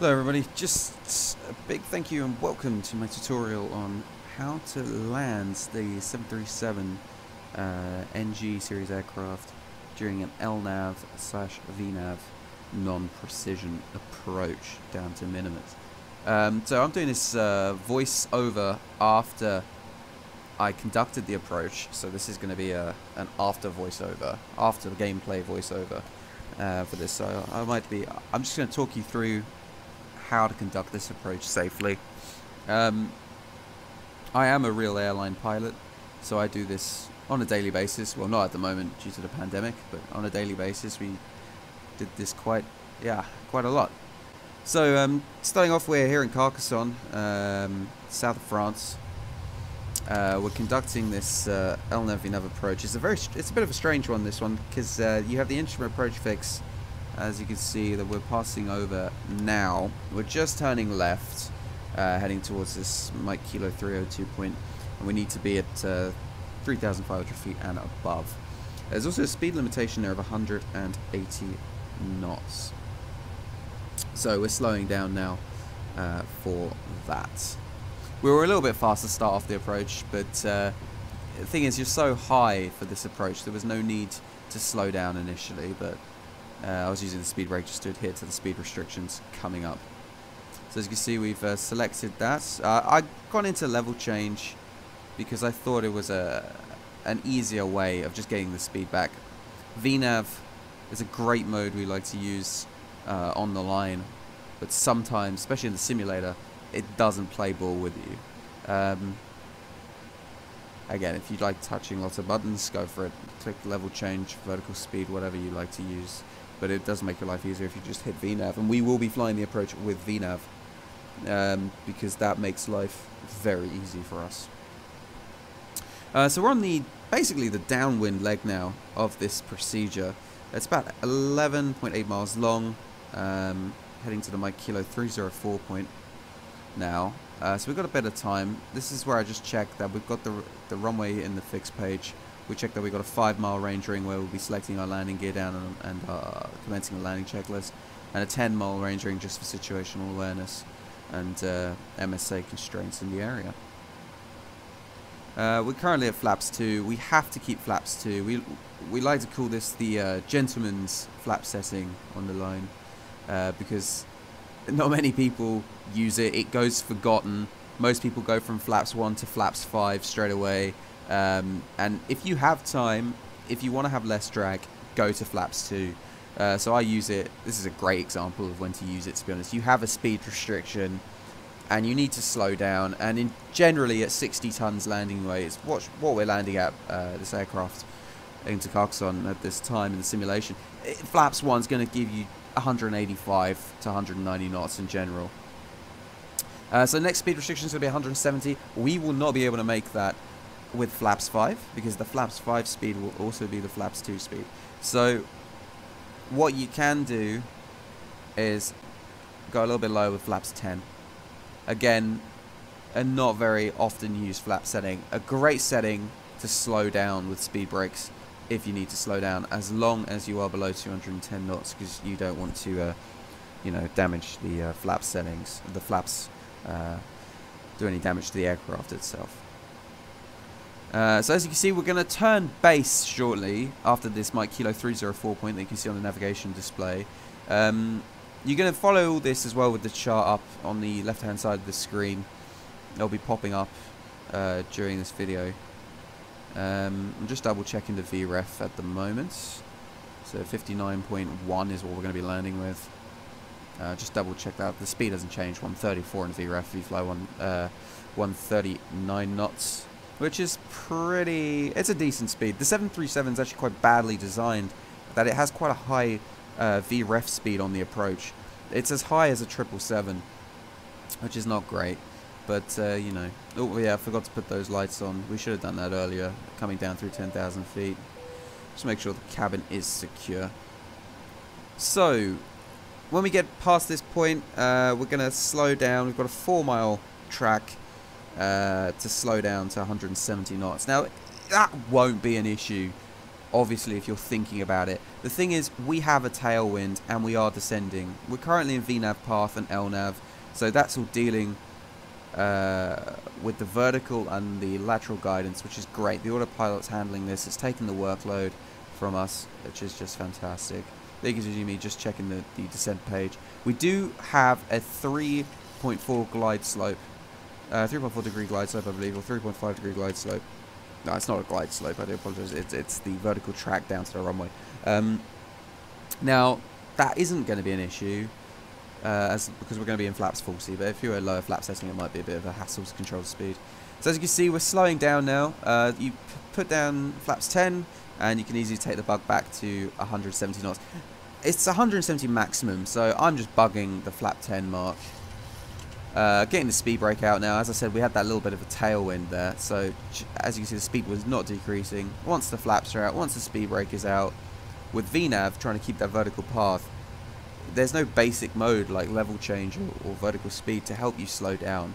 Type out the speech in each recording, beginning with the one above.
Hello everybody, just a big thank you and welcome to my tutorial on how to land the 737 uh, NG series aircraft during an LNAV slash VNAV non-precision approach down to minimus. Um, so I'm doing this uh, voice over after I conducted the approach, so this is going to be a, an after voiceover, after the gameplay voiceover uh, for this. So I might be, I'm just going to talk you through how to conduct this approach safely. Um, I am a real airline pilot, so I do this on a daily basis. Well, not at the moment due to the pandemic, but on a daily basis, we did this quite, yeah, quite a lot. So, um, starting off, we're here in Carcassonne, um, south of France. Uh, we're conducting this uh, LNAV VNAV approach. It's a very, it's a bit of a strange one, this one, because uh, you have the instrument approach fix as you can see that we're passing over now. We're just turning left, uh, heading towards this Mike Kilo 302 point, and we need to be at uh, 3,500 feet and above. There's also a speed limitation there of 180 knots. So we're slowing down now uh, for that. We were a little bit fast to start off the approach, but uh, the thing is, you're so high for this approach, there was no need to slow down initially, but uh, I was using the speed brake just to adhere to the speed restrictions coming up. So as you can see, we've uh, selected that. Uh, I've gone into level change because I thought it was a an easier way of just getting the speed back. VNAV is a great mode we like to use uh, on the line, but sometimes, especially in the simulator, it doesn't play ball with you. Um, again, if you like touching lots of buttons, go for it. Click level change, vertical speed, whatever you like to use but it does make your life easier if you just hit VNAV. And we will be flying the approach with VNAV um, because that makes life very easy for us. Uh, so we're on the basically the downwind leg now of this procedure. It's about 11.8 miles long, um, heading to the Mike Kilo 304 point now. Uh, so we've got a bit of time. This is where I just checked that we've got the, the runway in the fixed page we checked that we've got a five mile range ring where we'll be selecting our landing gear down and, and uh, commencing a landing checklist, and a 10 mile range ring just for situational awareness and uh, MSA constraints in the area. Uh, we're currently at flaps 2. We have to keep flaps 2. We, we like to call this the uh, gentleman's flap setting on the line uh, because not many people use it. It goes forgotten. Most people go from flaps 1 to flaps 5 straight away um, and if you have time, if you want to have less drag, go to flaps 2. Uh, so I use it. This is a great example of when to use it. To be honest, you have a speed restriction, and you need to slow down. And in generally at 60 tons landing weight, it's what what we're landing at uh, this aircraft into Carcassonne at this time in the simulation. It, flaps is going to give you 185 to 190 knots in general. Uh, so next speed restriction is going to be 170. We will not be able to make that with flaps 5 because the flaps 5 speed will also be the flaps 2 speed. So what you can do is go a little bit lower with flaps 10. Again, a not very often used flap setting. A great setting to slow down with speed brakes if you need to slow down as long as you are below 210 knots because you don't want to uh, you know damage the uh, flap settings the flaps uh, do any damage to the aircraft itself uh, so as you can see, we're going to turn base shortly after this Mike Kilo 304 point that you can see on the navigation display. Um, you're going to follow all this as well with the chart up on the left-hand side of the screen. It'll be popping up uh, during this video. Um, I'm just double checking the VREF at the moment. So 59.1 is what we're going to be landing with. Uh, just double check that. The speed hasn't changed. 134 in VREF. You one, uh, 139 knots which is pretty... It's a decent speed. The 737 is actually quite badly designed, that it has quite a high uh, VREF speed on the approach. It's as high as a 777, which is not great. But, uh, you know... Oh, yeah, I forgot to put those lights on. We should have done that earlier, coming down through 10,000 feet. Just make sure the cabin is secure. So, when we get past this point, uh, we're going to slow down. We've got a four mile track uh, to slow down to 170 knots. Now, that won't be an issue obviously if you're thinking about it. The thing is, we have a tailwind and we are descending. We're currently in VNAV path and LNAV, so that's all dealing uh, with the vertical and the lateral guidance, which is great. The autopilot's handling this. It's taking the workload from us, which is just fantastic. There you can me just checking the, the descent page. We do have a 3.4 glide slope. Uh, 3.4 degree glide slope, I believe, or 3.5 degree glide slope. No, it's not a glide slope. I do apologise. It's, it's the vertical track down to the runway. Um, now, that isn't going to be an issue uh, as because we're going to be in flaps 40. But if you're at lower flap setting, it might be a bit of a hassle to control speed. So as you can see, we're slowing down now. Uh, you put down flaps 10, and you can easily take the bug back to 170 knots. It's 170 maximum, so I'm just bugging the flap 10 mark. Uh, getting the speed brake out now. As I said, we had that little bit of a tailwind there. So as you can see, the speed was not decreasing. Once the flaps are out, once the speed brake is out, with VNAV trying to keep that vertical path, there's no basic mode like level change or, or vertical speed to help you slow down.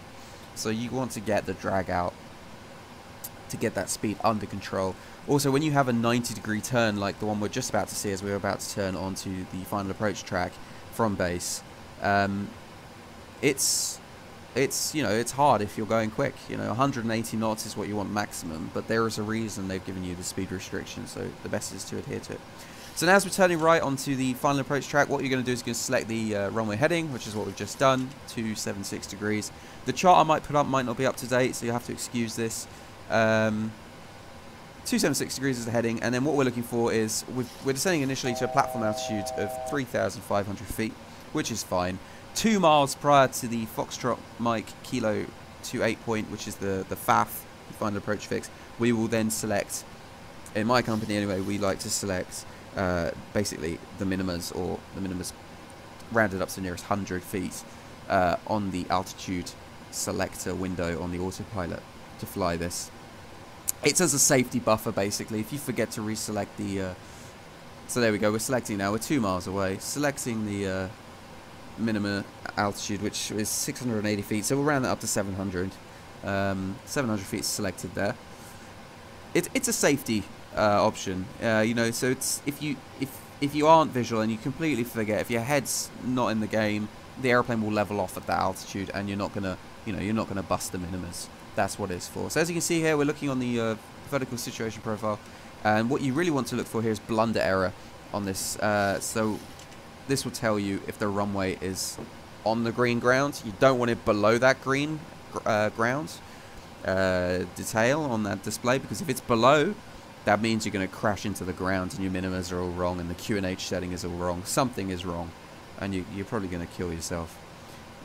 So you want to get the drag out to get that speed under control. Also, when you have a 90 degree turn like the one we're just about to see as we're about to turn onto the final approach track from base, um, it's it's you know it's hard if you're going quick. You know, 180 knots is what you want maximum, but there is a reason they've given you the speed restriction. So the best is to adhere to it. So now as we're turning right onto the final approach track, what you're going to do is going to select the uh, runway heading, which is what we've just done, 276 degrees. The chart I might put up might not be up to date, so you have to excuse this. Um, 276 degrees is the heading, and then what we're looking for is we're descending initially to a platform altitude of 3,500 feet, which is fine. Two miles prior to the Foxtrot Mike Kilo 28 point, which is the, the FAF, the final approach fix, we will then select, in my company anyway, we like to select uh, basically the minimas or the minimas rounded up to the nearest 100 feet uh, on the altitude selector window on the autopilot to fly this. It's as a safety buffer basically. If you forget to reselect the... Uh, so there we go, we're selecting now, we're two miles away, selecting the uh, minimum altitude which is 680 feet, so we'll round that up to 700. Um, 700 feet selected there. It, it's a safety uh, option. Uh, you know, so it's if you if if you aren't visual and you completely forget, if your head's not in the game, the airplane will level off at that altitude, and you're not gonna, you know, you're not gonna bust the minimas. That's what it's for. So as you can see here, we're looking on the uh, vertical situation profile, and what you really want to look for here is blunder error on this. Uh, so this will tell you if the runway is on the green ground. You don't want it below that green uh, ground uh, detail on that display because if it's below, that means you're going to crash into the ground and your minimas are all wrong and the QNH setting is all wrong. Something is wrong and you, are probably going to kill yourself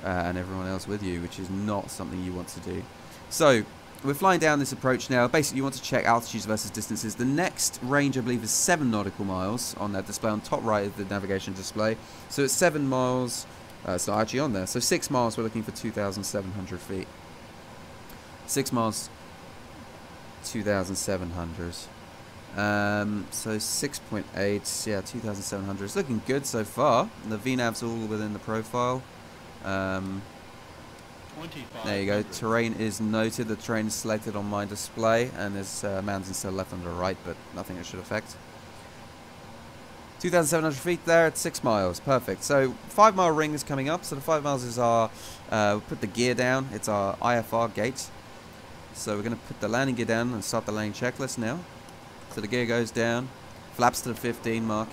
uh, and everyone else with you, which is not something you want to do. So we're flying down this approach now. Basically, you want to check altitudes versus distances. The next range, I believe, is 7 nautical miles on that display, on top right of the navigation display. So it's 7 miles, uh, it's not actually on there. So 6 miles, we're looking for 2,700 feet. 6 miles, 2,700. Um, so 6.8, yeah, 2,700. It's looking good so far. The VNAV's all within the profile. Um, there you go. Terrain is noted. The terrain is selected on my display, and there's uh, mountains to the left and the right, but nothing it should affect. 2,700 feet there at 6 miles. Perfect. So 5 mile ring is coming up. So the 5 miles is our, uh, we put the gear down. It's our IFR gate. So we're going to put the landing gear down and start the landing checklist now. So the gear goes down, flaps to the 15 mark.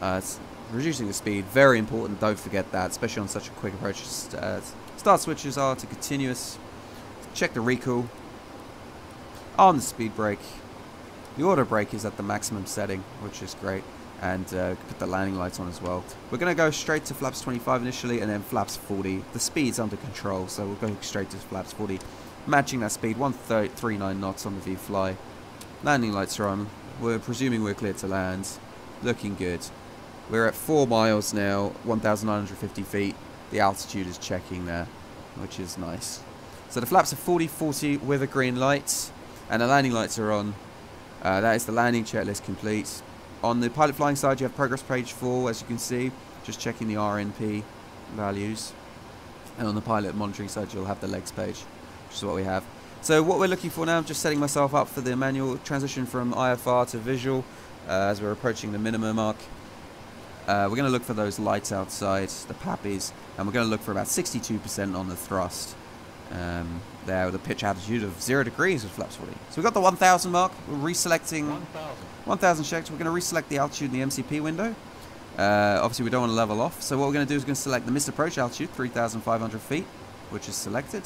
Uh, it's reducing the speed, very important, don't forget that, especially on such a quick approach. Uh, start switches are to continuous. Check the recoil. On the speed brake. The auto brake is at the maximum setting, which is great. And uh, put the landing lights on as well. We're going to go straight to flaps 25 initially and then flaps 40. The speed's under control, so we'll go straight to flaps 40. Matching that speed, 139 knots on the V-Fly. Landing lights are on. We're presuming we're clear to land. Looking good. We're at 4 miles now, 1,950 feet. The altitude is checking there, which is nice. So the flaps are 40-40 with a green light, and the landing lights are on. Uh, that is the landing checklist complete. On the pilot flying side, you have progress page 4, as you can see, just checking the RNP values. And on the pilot monitoring side, you'll have the legs page, which is what we have. So what we're looking for now, I'm just setting myself up for the manual transition from IFR to visual. uh, as we're approaching the minimum mark. Uh, we're going to look for those lights outside, the PAPIs, and we're going to look for about 62% on the thrust. Um, there with a pitch attitude of 0 degrees with flaps 40. So we've got the 1000 mark. We're reselecting 1000 checks. We're going to reselect the altitude in the MCP window. Uh, obviously, we don't want to level off. So what we're going to do is we're going to select the missed approach altitude, 3,500 feet, which is selected.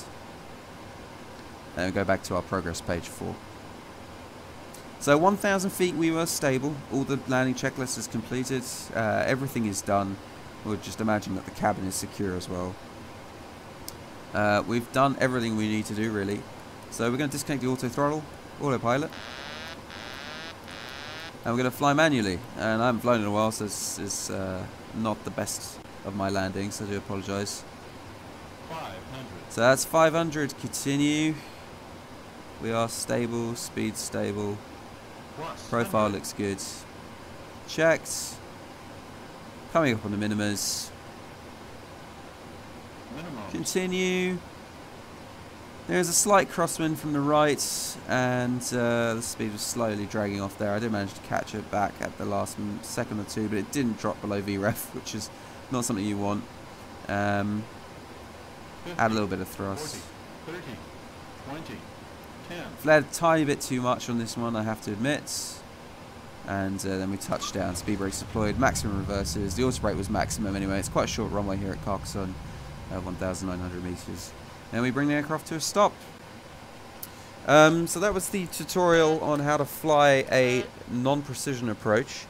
And we go back to our progress page 4. So 1,000 feet we were stable. All the landing checklist is completed. Uh, everything is done. We'll just imagine that the cabin is secure as well. Uh, we've done everything we need to do really. So we're going to disconnect the auto throttle, autopilot. And we're going to fly manually. And I haven't flown in a while so this is uh, not the best of my landings. I do apologise. 500. So that's 500. Continue. We are stable, speed stable. Profile looks good. Checked. Coming up on the minimas. Continue. There's a slight crosswind from the right, and uh, the speed was slowly dragging off there. I did manage to catch it back at the last second or two, but it didn't drop below VREF, which is not something you want. Um, 50, add a little bit of thrust. 40, 30, 20, 10. Flared a tiny bit too much on this one, I have to admit. And uh, then we touched down, speed brakes deployed, maximum reverses. The auto brake was maximum anyway. It's quite a short runway here at Carcassonne, uh, 1,900 meters. And we bring the aircraft to a stop. Um, so that was the tutorial on how to fly a non-precision approach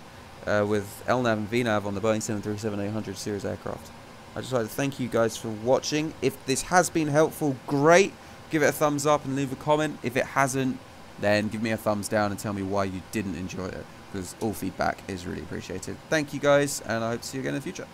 uh, with LNAV and VNAV on the Boeing 737-800 series aircraft. I'd just like to thank you guys for watching. If this has been helpful, great. Give it a thumbs up and leave a comment. If it hasn't, then give me a thumbs down and tell me why you didn't enjoy it because all feedback is really appreciated. Thank you guys, and I hope to see you again in the future.